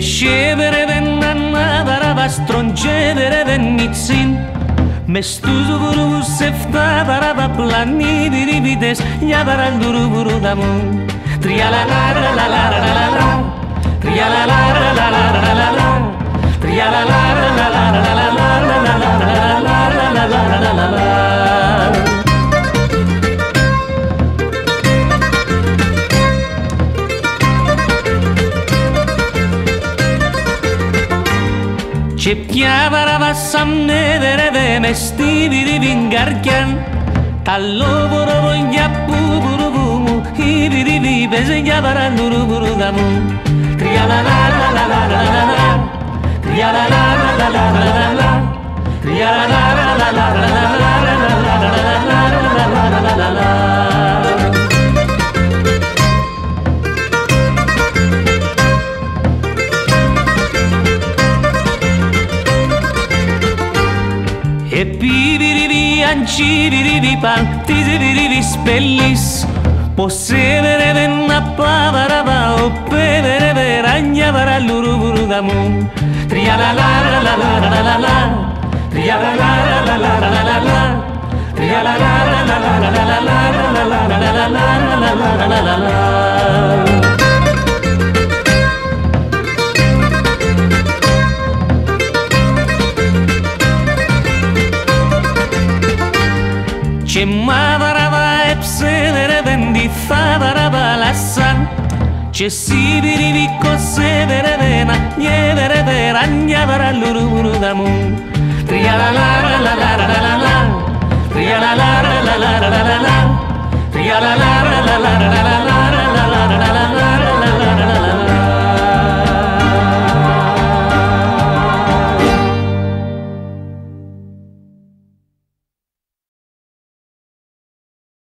Εσέβερε δεν ανάδαρα βαστροντζέβερε δεν νιτσίν με στους βουρούς εφτάδαρα τα πλανήτη ριβίτες Νιάδαρα λουρουβουρού τα μου Τριαλαλαραλαλαλαλα Τριαλαλαραλαλαλαλα Çepkiyabarabasam ne derede mesti biri bingar ken Tallo buru bun yapbu buru bumu Hibiri bi bezen yabaran duru buru gamu Triyala la la la la la la la Triyala la la la la la la Triyala la la la la la la έναν τσιριρίβι παν της ριρίβι σπέλης πως έβερεβε να παβαραβα ο πέβερεβε ράνια βαρα λουρουβουρουδα μου τρια λα λα λα λα λα λα λα τρια λα λα λα λα λα λα τρια λα λα Cemadaraba epsedere bendizadaraba lasan Chesibiribiko sebere bena Yebere beran yabara luruburu damun Triadala la la la la la la